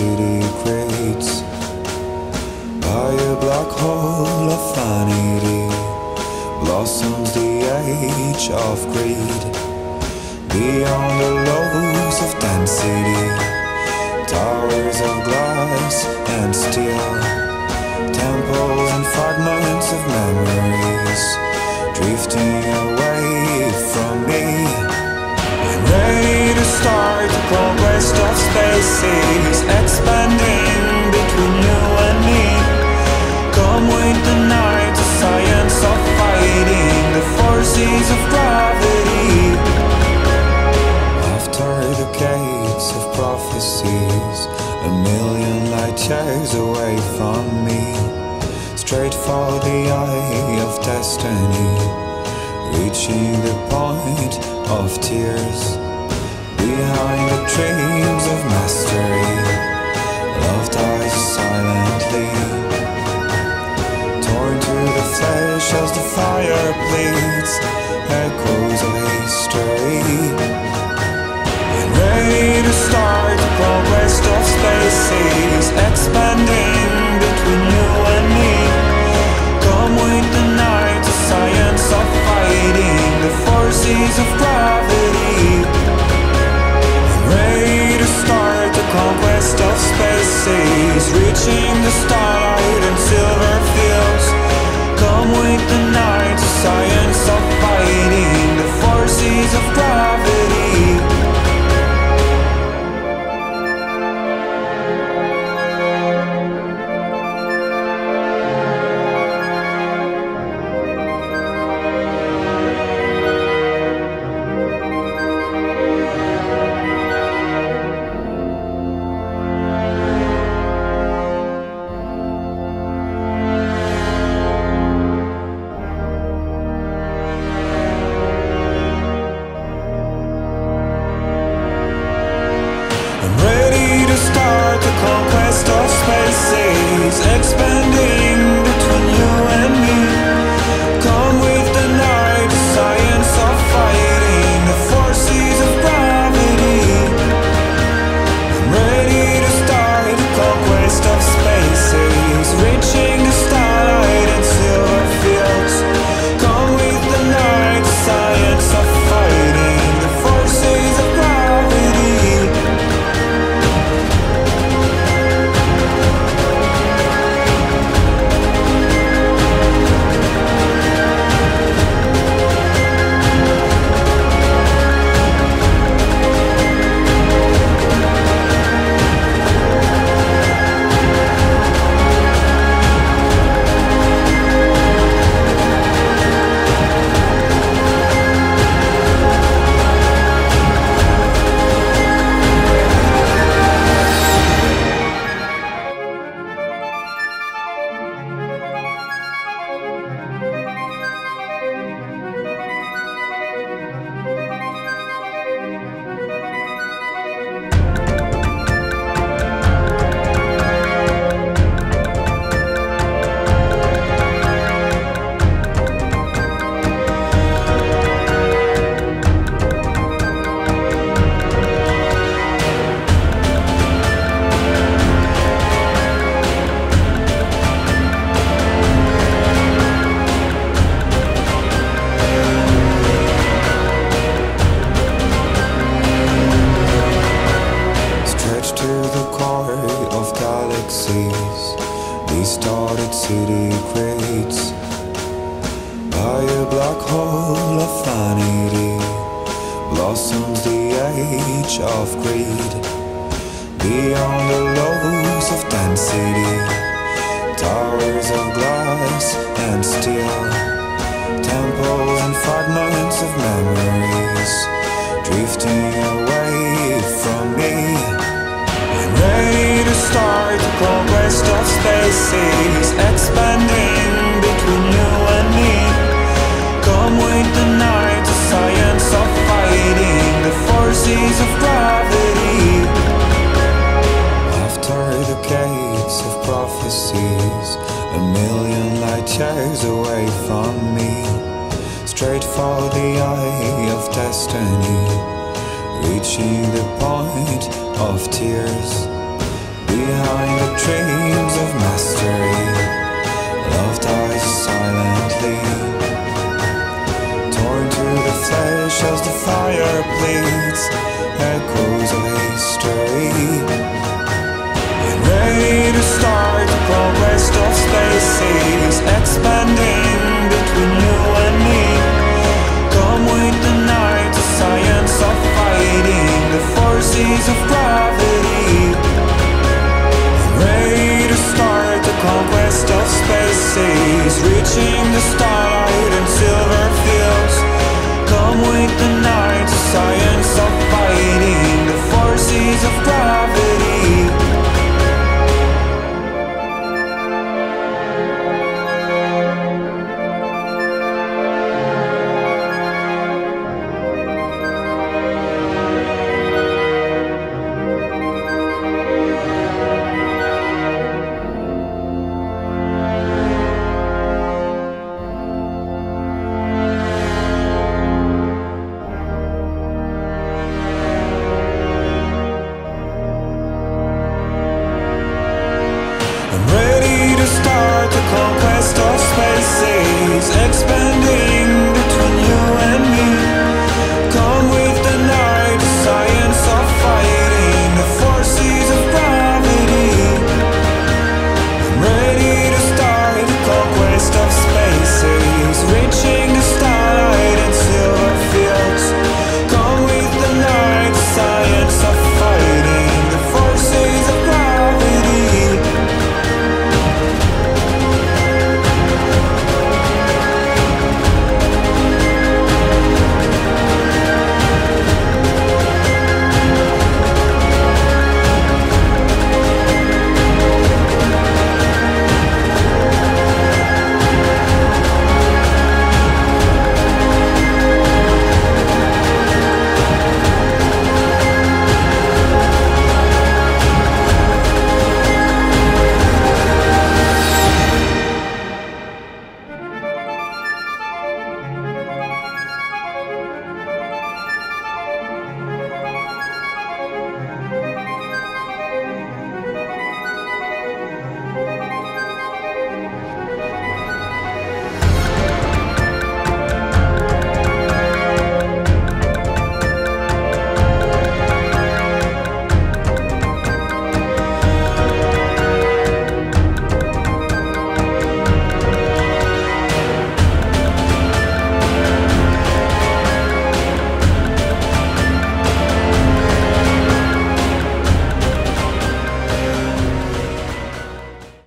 secrets by a black hole of vanity blossoms the age of greed. Beyond the lows of density towers of glass and steel. Temples and fragments of memories drifting away spaces expanding between you and me. Come with the night the science of fighting the forces of gravity. After the gates of prophecies, a million light years away from me, straight for the eye of destiny, reaching the point of tears. Behind the dreams of mastery, love dies silently, torn to the flesh as the fire bleeds, echoes of history. Ready to start the conquest of spaces, expanding between you and me. Come with the night, the science of fighting the forces of reaching the starlight I'm ready to start the conquest of spaces, expanding Blossoms the age of greed beyond the lows of density, towers of glass and steel, temples and fragments of memories drifting away from me. I'm ready to start the conquest of spaces, forces of gravity. After the gates of prophecies, a million light years away from me, straight for the eye of destiny, reaching the point of tears. behind the dreams of mastery. Love dies silently, torn to the flesh as the fire bleeds. expanding between you and me. Come with the night, the science of fighting The forces of gravity.